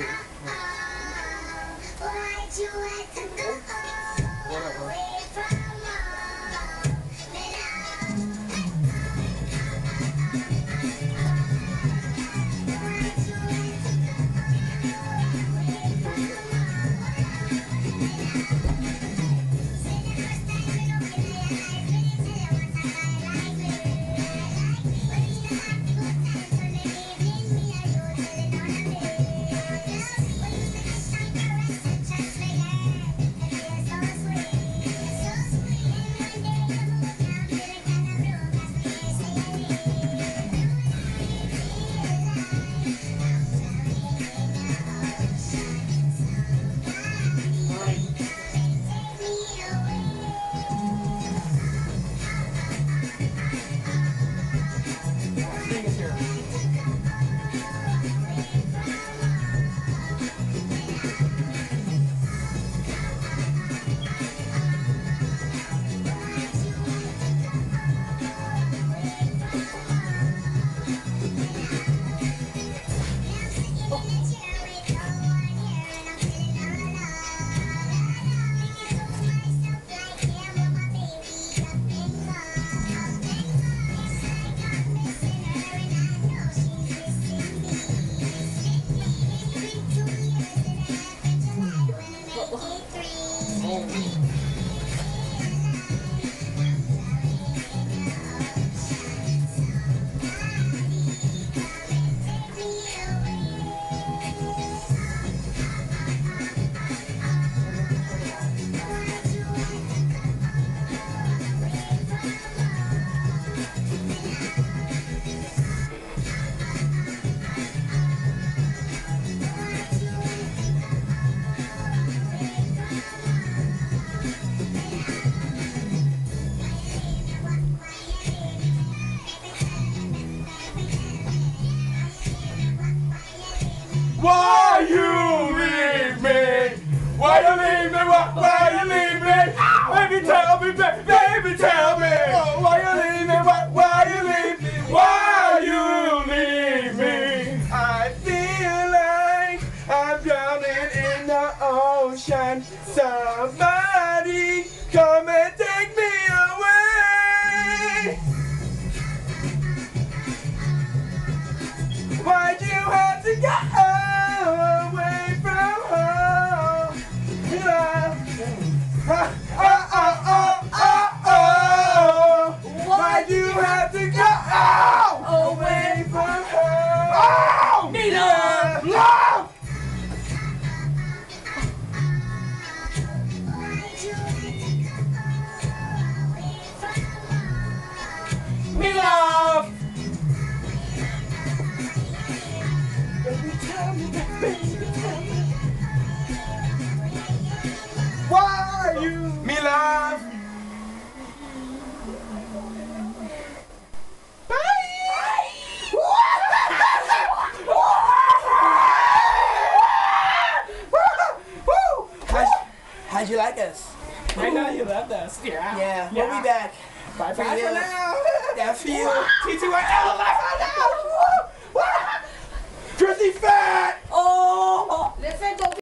you. Whatever. Why you leave me? Why you leave me? Why, why you leave me? Baby, tell me, ba- baby, tell me. Why you leave me? Why, why you leave me? Why you leave me? I feel like I'm drowning in the ocean. Somebody come and take me away. Why'd you have to go Ah! How'd you like us? I right know you loved us. Yeah. Yeah. yeah. We'll be back. Bye bye for, now. That feel. TTYL. Bye for now. Drizzy Fat. Oh. Listen,